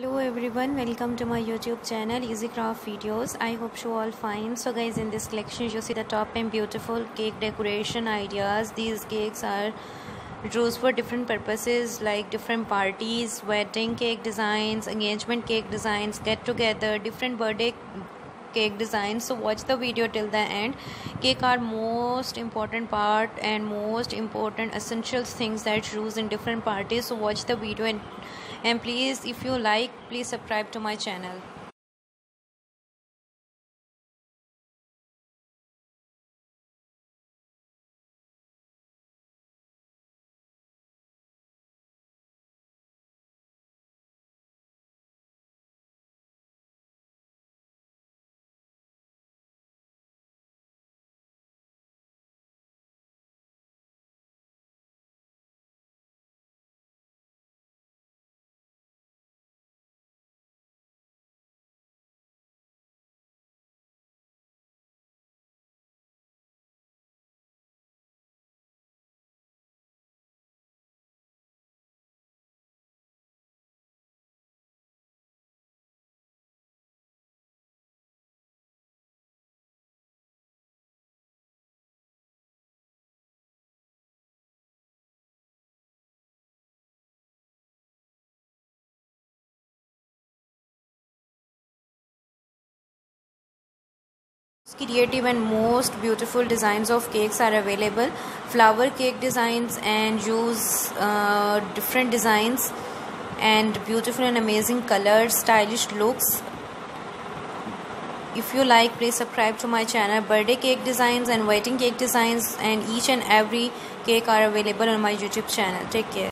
hello everyone welcome to my youtube channel easy craft videos. I hope you all fine. So guys in this collection you see the top and beautiful cake decoration ideas. These cakes are used for different purposes like different parties wedding cake designs engagement cake designs get together different birthday cake designs. So watch the video till the end. Cake are most important part and most important essential things that use in different parties. So watch the video and and please if you like please subscribe to my channel creative and most beautiful designs of cakes are available. Flower cake designs and use uh, different designs and beautiful and amazing colors stylish looks. If you like please subscribe to my channel. Birthday cake designs and wedding cake designs and each and every cake are available on my youtube channel. Take care